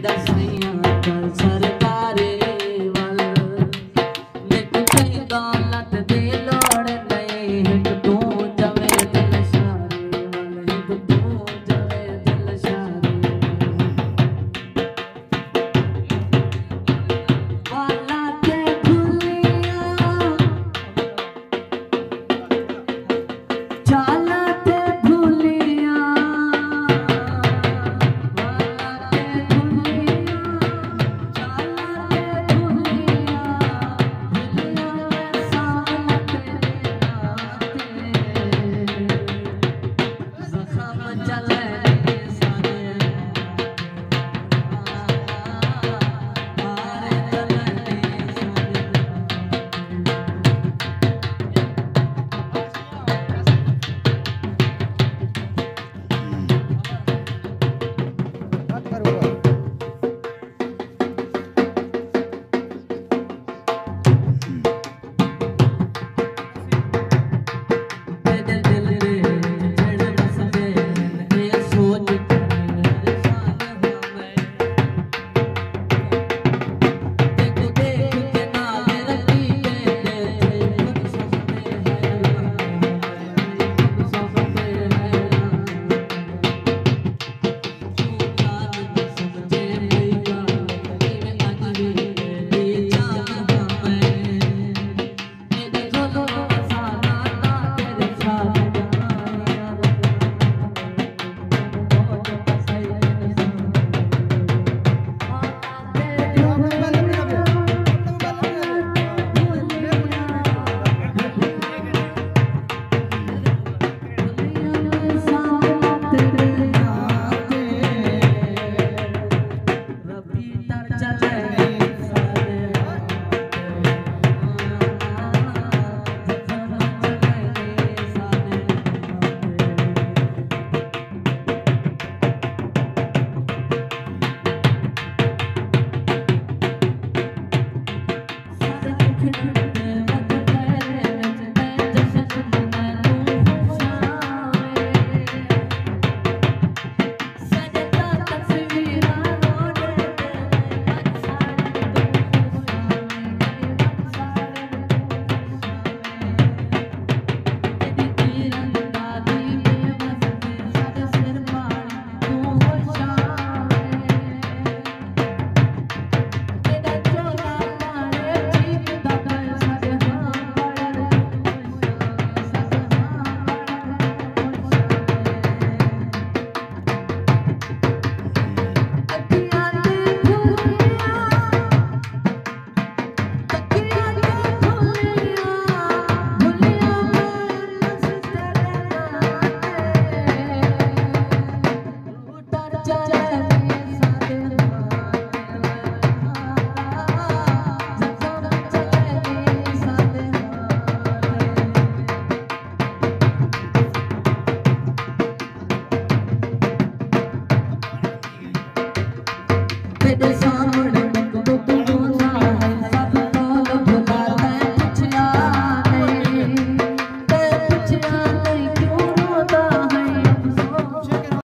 das minhas Thank you. The song